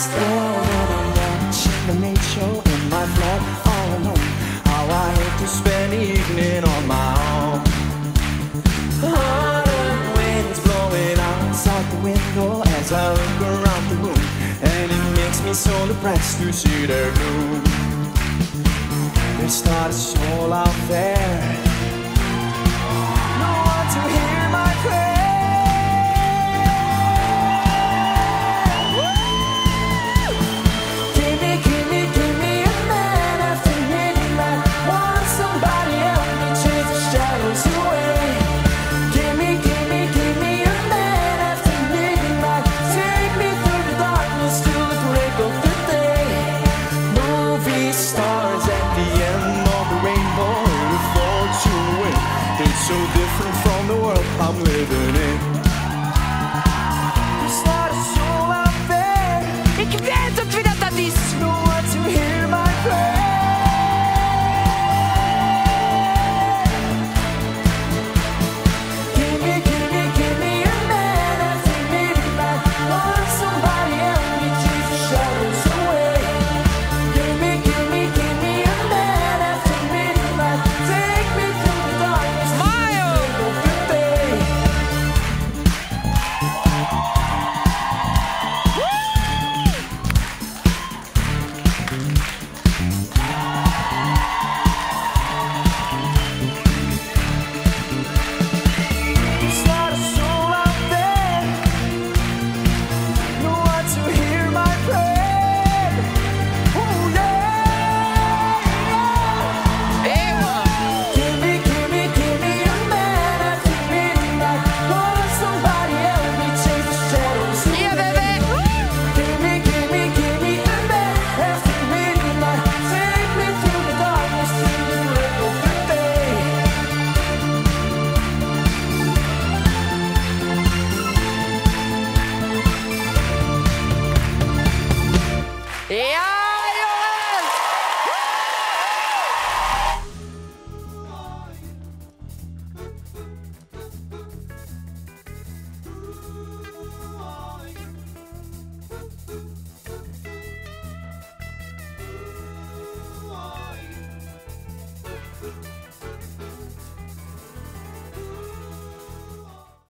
was when I'm the nature in my flat all. How I hate to spend the evening on my own. Autumn winds blowing outside the window as I look around the room, and it makes me so depressed to see their gloom. There's not a soul out there. so different from the world I'm living. Yeah.